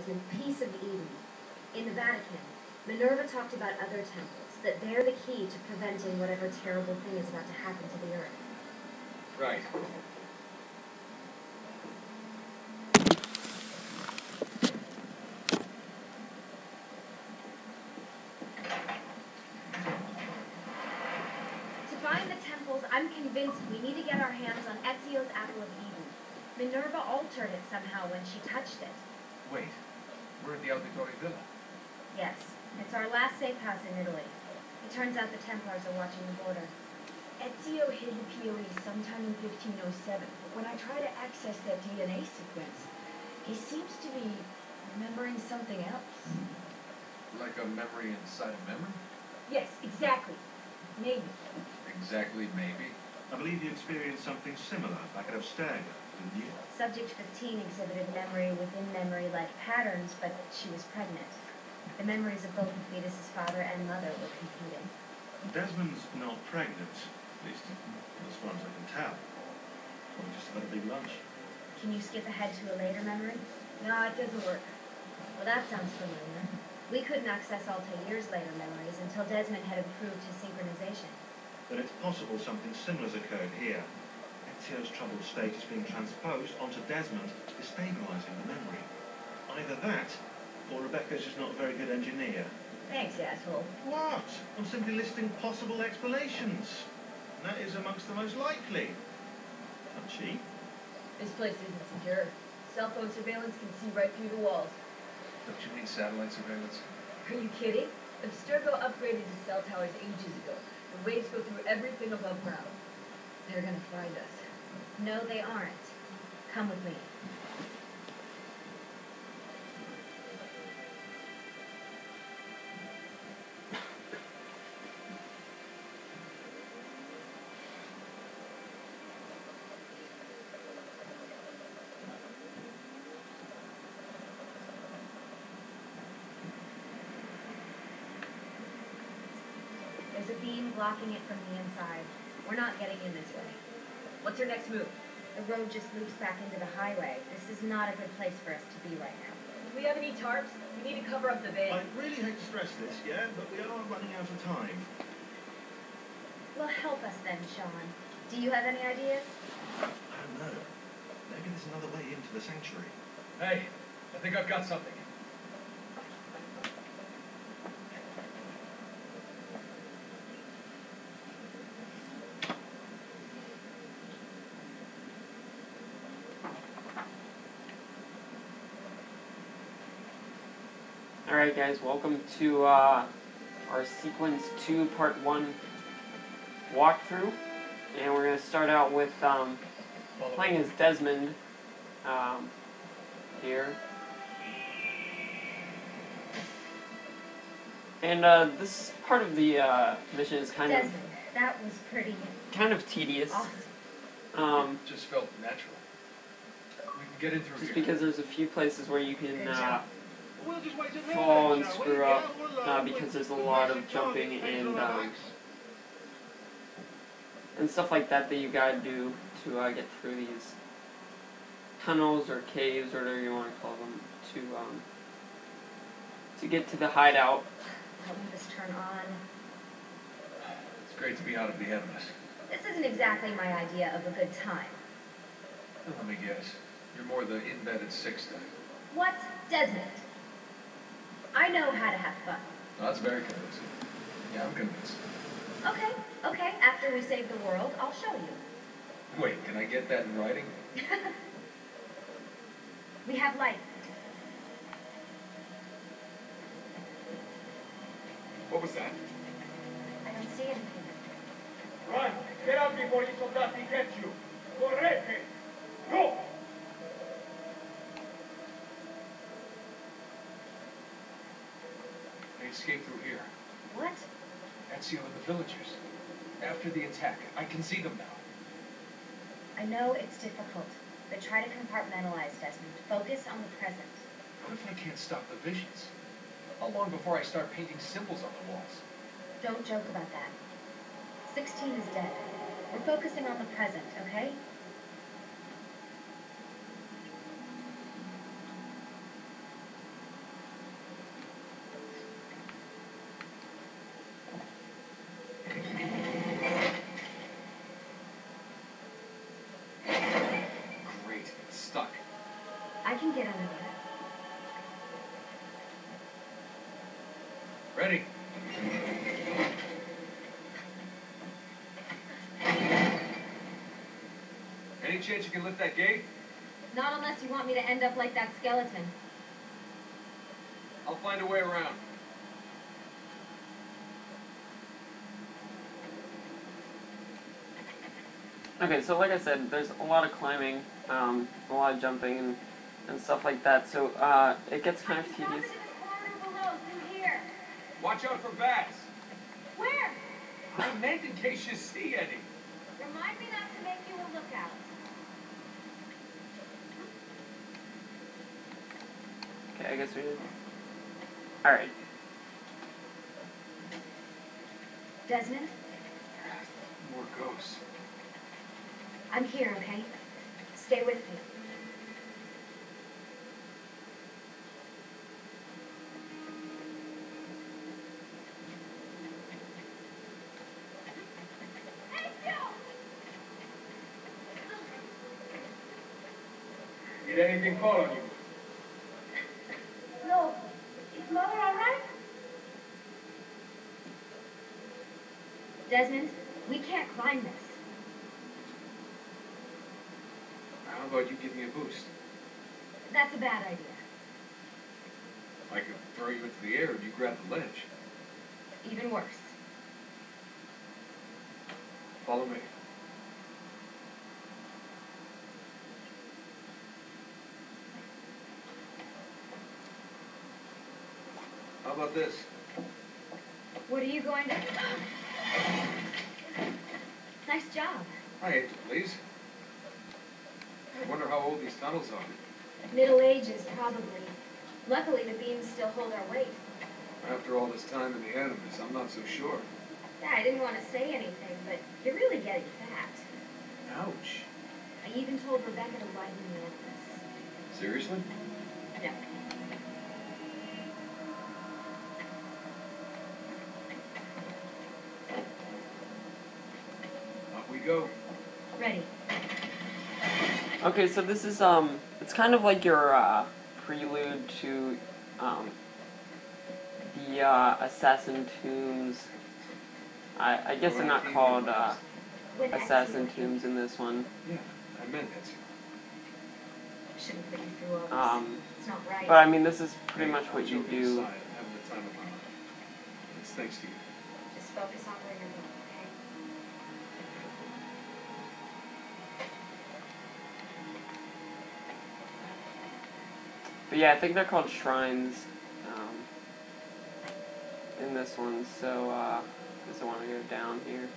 advertisement, Piece of Eden. In the Vatican, Minerva talked about other temples, that they're the key to preventing whatever terrible thing is about to happen to the earth. Right. To find the temples, I'm convinced we need to get our hands on Ezio's Apple of Eden. Minerva altered it somehow when she touched it. Wait. We're at the Auditore Villa. Yes, it's our last safe house in Italy. It turns out the Templars are watching the border. Ezio hid the POE sometime in 1507, but when I try to access that DNA sequence, he seems to be remembering something else. Like a memory inside a memory? Yes, exactly. Maybe. Exactly, maybe. I believe you experienced something similar back at Abstergo, didn't? Subject 15 exhibited memory within memory-like patterns, but she was pregnant. The memories of both the fetus's father and mother were competing. Desmond's not pregnant, at least as far as I can tell. Probably just had a big lunch. Can you skip ahead to a later memory? No, it doesn't work. Well, that sounds familiar. We couldn't access Altair's later memories until Desmond had improved his synchronization. Then it's possible something similar's occurred here. Ezio's troubled state is being transposed onto Desmond, destabilizing the memory. Either that, or Rebecca's just not a very good engineer. Thanks, asshole. What? I'm simply listing possible explanations. And that is amongst the most likely. Not cheap. This place isn't secure. Cell phone surveillance can see right through the walls. Don't you mean satellite surveillance? Are you kidding? Abstergo upgraded his cell towers ages ago. The waves go through everything above ground. They're gonna find us. No, they aren't. Come with me. There's a beam blocking it from the inside. We're not getting in this way. What's your next move? The road just loops back into the highway. This is not a good place for us to be right now. Do we have any tarps? We need to cover up the bay. I really hate to stress this, yeah, but we are running out of time. Well, help us then, Shaun. Do you have any ideas? I don't know. Maybe there's another way into the sanctuary. Hey, I think I've got something. Alright guys, welcome to uh, our Sequence 2 Part 1 walkthrough. And we're going to start out with um, playing as Desmond um, here. And uh, this part of the uh, mission is kind of that was pretty kind of tedious. awesome. Um, It just felt natural. We can get in through just here. because there's a few places where you can Good job. We'll just wait till the fall and screw up uh, because there's a lot of jumping and um, and stuff like that that you gotta do to uh, get through these tunnels or caves or whatever you want to call them to um, to get to the hideout. Help me this turn on. It's great to be out of the Animus. This isn't exactly my idea of a good time. Let me guess. You're more the in-bed at six type. What? Desmond. I know how to have fun. Oh, that's very convincing. Yeah, I'm convinced. Okay, okay, after we save the world, I'll show you. Wait, can I get that in writing? we have light. What was that? I don't see anything. Run! Get out before these soldati get you! Correte! Go! They escaped through here. What? Ezio and the villagers. After the attack, I can see them now. I know it's difficult, but try to compartmentalize, Desmond. Focus on the present. What if I can't stop the visions? How long before I start painting symbols on the walls? Don't joke about that. 16 is dead. We're focusing on the present, okay? can get there. Ready. Any chance you can lift that gate? Not unless you want me to end up like that skeleton. I'll find a way around. Okay, so like I said, there's a lot of climbing, um, a lot of jumping, and stuff like that. So uh, it gets kind of tedious. Watch out for bats. Where? I meant in case you see any. Remind me not to make you a lookout. Okay, I guess we did. All right. Desmond, More ghosts. I'm here, okay? Stay with me. Did anything fall on you? No. Is Mother all right? Desmond, we can't climb this. How about you give me a boost? That's a bad idea. I could throw you into the air and you grab the ledge. Even worse. Follow me. How about this? What are you going to... Nice job. I hate to please. I wonder how old these tunnels are. Middle ages, probably. Luckily, the beams still hold our weight. After all this time in the Animus, I'm not so sure. Yeah, I didn't want to say anything, but you're really getting fat. Ouch. I even told Rebecca to widen the Animus. Seriously? Go. Ready. Okay, so this is um, it's kind of like your uh, prelude to um, the uh, assassin tombs. I I guess they're not called uh, assassin tombs in this one. Yeah, I meant Ezio. Shouldn't put you through all this. Um, it's not right. but I mean, this is pretty much what you do. aside, I'm having the time of my life. It's thanks to you. Just focus on where you're But yeah, I think they're called shrines um, in this one. So uh, I guess I want to go down here.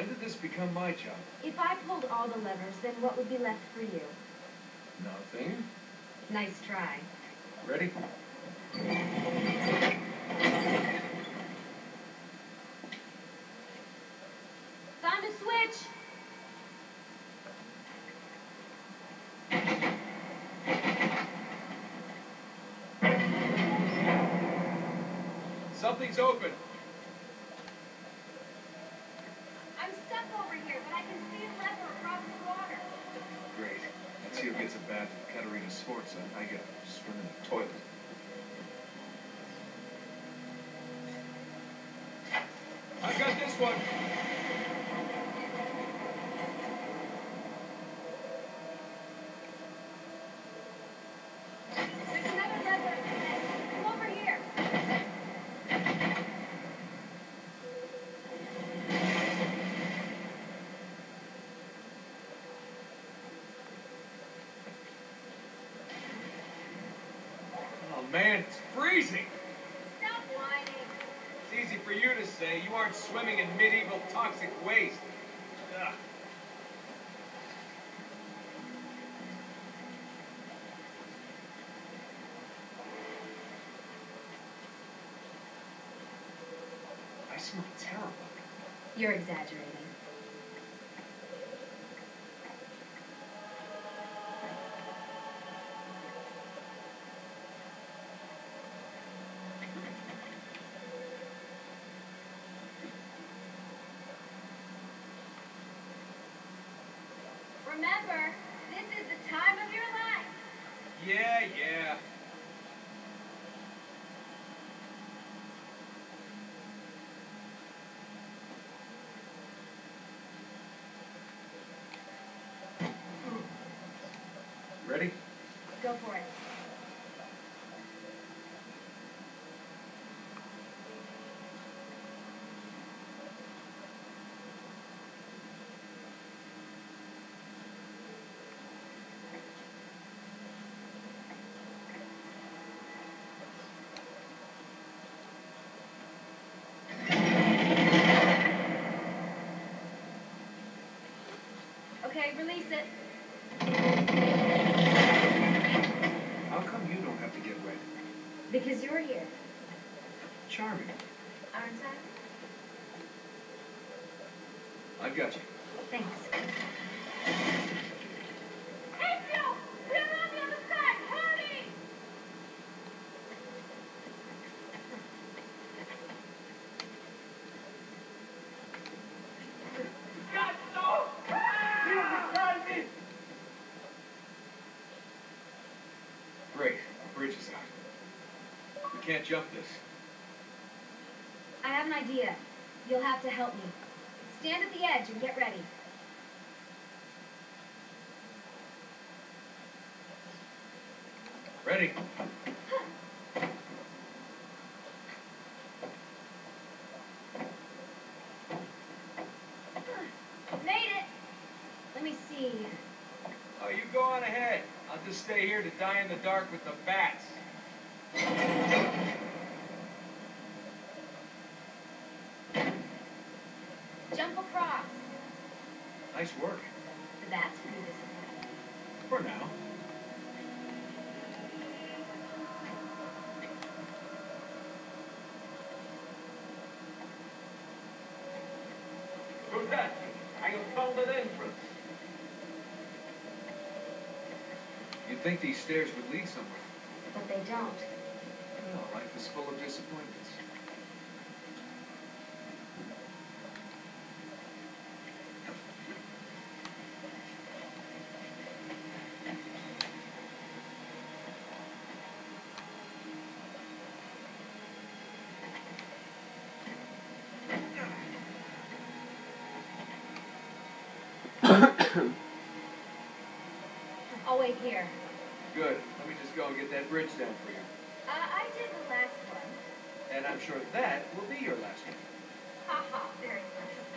When did this become my job? If I pulled all the levers, then what would be left for you? Nothing. Nice try. Ready? Found a switch! Something's open. Caterina Sforza. I get to swim in the toilet. I've got this one. There's another lever ahead. Come over here. Oh man, it's freezing. Stop whining. It's easy for you to say. You aren't swimming in medieval toxic waste. Ugh. I smell terrible. You're exaggerating. Remember, this is the time of your life. Yeah, yeah. Ready? Go for it. Okay, release it. How come you don't have to get wet? Because you're here, Charming. aren't I? I got you. Thanks. Can't jump this. I have an idea. You'll have to help me. Stand at the edge and get ready. Ready? Made it! Let me see. Oh, you go on ahead. I'll just stay here to die in the dark with the bats. I entrance. You'd think these stairs would lead somewhere. But they don't. Well, life is full of disappointments. here. Good. Let me just go and get that bridge down for you. Uh, I did the last one. And I'm sure that will be your last one. Ha ha, very special.